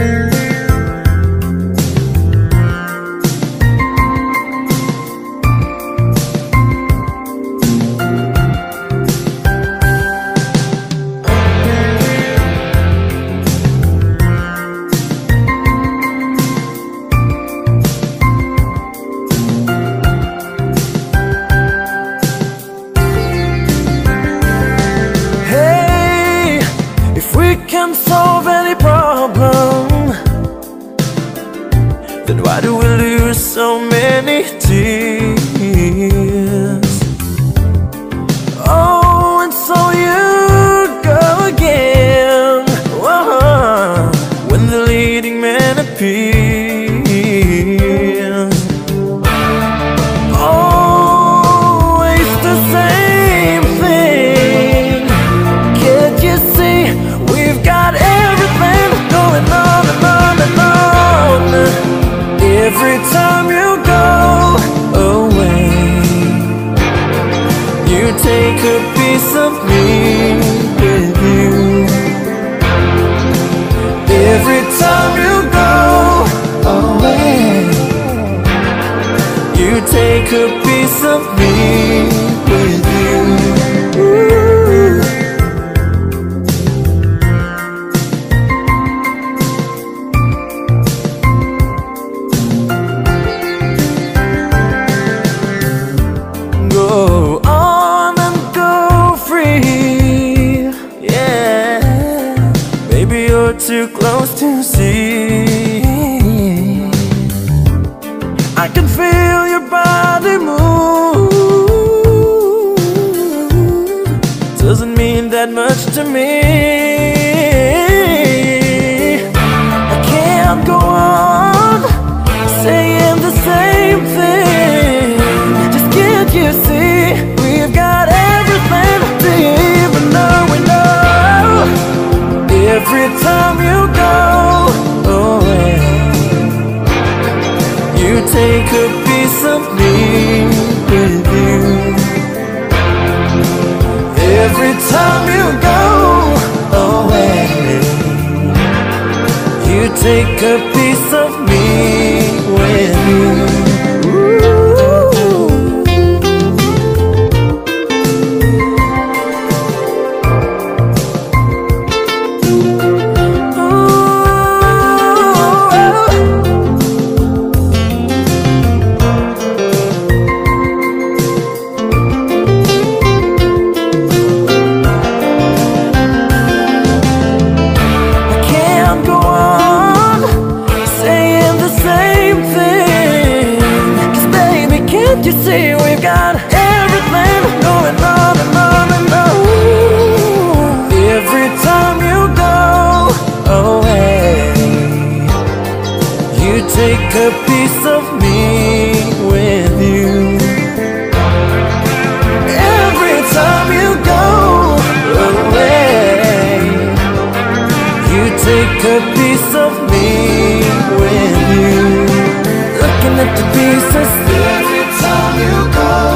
Hey, why do we lose so many tears? You take a piece of me with you. Every time you go away, you take a piece of me too close to see. I can feel your body move. Doesn't mean that much to me. Every time you go away. You take a piece of me with you. Every time you go away, you take a piece of me with you. Take a piece of me with you. Every time you go away, you take a piece of me with you. Looking at the pieces every time you go